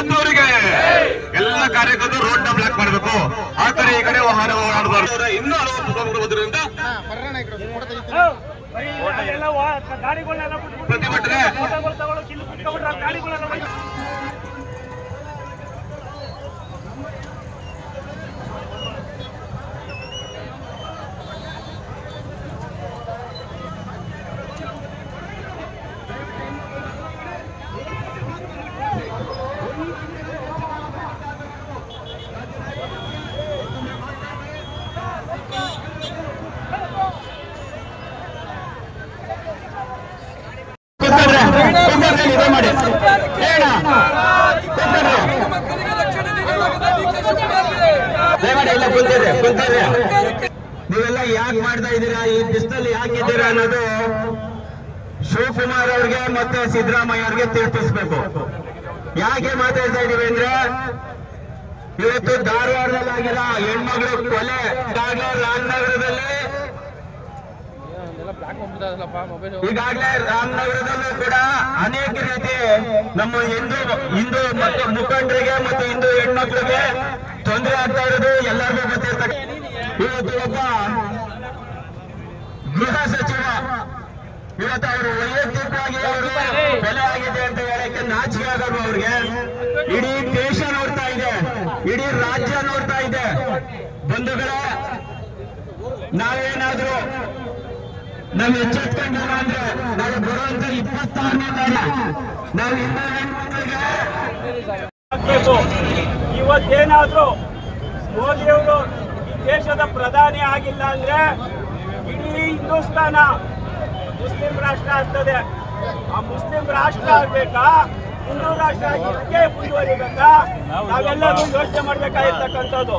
ಅವರಿಗೆ ಎಲ್ಲ ಕಾರ್ಯಕರ್ತರು ರೋಡ್ನ ಬ್ಲಾಕ್ ಮಾಡಬೇಕು. ಆ ಕಡೆ ಈ ಕಡೆ ವಾಹನ ಓಡಾಡಬಾರ್ದು. ಇನ್ನೂ ಹಲವು ಬಿಟ್ಬಿಟ್ಟು ಪ್ರತಿಭಟನೆ. ಕುಂತಿದೆ ನೀವೆಲ್ಲ ಯಾಕೆ ಮಾಡ್ತಾ ಇದ್ದೀರಾ? ಈ ಬಿಸಿಲಲ್ಲಿ ಯಾಕೆ ಇದ್ದೀರಾ ಅನ್ನೋದು ಶಿವಕುಮಾರ್ ಅವ್ರಿಗೆ ಮತ್ತೆ ಸಿದ್ದರಾಮಯ್ಯ ಅವ್ರಿಗೆ ತಿಳಿಸ್ಬೇಕು ಯಾಕೆ ಮಾತಾಡ್ತಾ ಇದೀವಿ ಅಂದ್ರೆ ಇವತ್ತು ಧಾರವಾಡದಲ್ಲಿ ಆಗಿರೋ ಹೆಣ್ಮಗಳು ಕೊಲೆ ಈಗಾಗಲೇ ರಾಮನಗರದಲ್ಲಿ. ಈಗಾಗಲೇ ರಾಮನಗರದಲ್ಲೂ ಕೂಡ ಅನೇಕ ರೀತಿ ನಮ್ಮ ಹಿಂದೂ ಹಿಂದೂ ಮತ್ತು ಮುಖಂಡರಿಗೆ ಮತ್ತು ಹಿಂದೂ ಹೆಣ್ಮಕ್ಳಿಗೆ ತೊಂದರೆ ಆಗ್ತಾ ಇರೋದು ಎಲ್ಲರಿಗೂ ಗೊತ್ತಿರ್ತಕ್ಕ ಇವತ್ತು ಒಬ್ಬ ಗೃಹ ಸಚಿವ, ಇವತ್ತು ಅವರು ವೈಯಕ್ತಿಕವಾಗಿ ಅವರು ಬೆಲೆ ಆಗಿದೆ ಅಂತ ಹೇಳಕ್ಕೆ ನಾಚಿಕೆ ಆಗೋದು ಅವ್ರಿಗೆ. ಇಡೀ ದೇಶ ನೋಡ್ತಾ ಇದೆ, ಇಡೀ ರಾಜ್ಯ ನೋಡ್ತಾ ಇದೆ. ಬಂಧುಗಳೇ, ನಾವೇನಾದ್ರೂ ನಾವು ಎಚ್ಚೆತ್ಕೊಂಡಿಲ್ಲ ಅಂದ್ರೆ ನಾವು ಬರುವಂತ ಇಪ್ಪತ್ತಾರನೇ ತಾರೀಕು. ನಾವು ಇನ್ನೂ ಇವತ್ತೇನಾದ್ರೂ ಮೋದಿಯವರು ಈ ದೇಶದ ಪ್ರಧಾನಿ ಆಗಿಲ್ಲ ಅಂದ್ರೆ ಇಡೀ ಹಿಂದೂಸ್ತಾನ ಮುಸ್ಲಿಂ ರಾಷ್ಟ್ರ ಆಗ್ತದೆ. ಆ ಮುಸ್ಲಿಂ ರಾಷ್ಟ್ರ ಆಗ್ಬೇಕಾ? ಹಿಂದೂ ರಾಷ್ಟ್ರ ಆಗಿ ಮುಂದುವರಿಬೇಕಾ? ನಾವೆಲ್ಲರೂ ಯೋಚನೆ ಮಾಡ್ಬೇಕಾಗಿರ್ತಕ್ಕಂಥದ್ದು.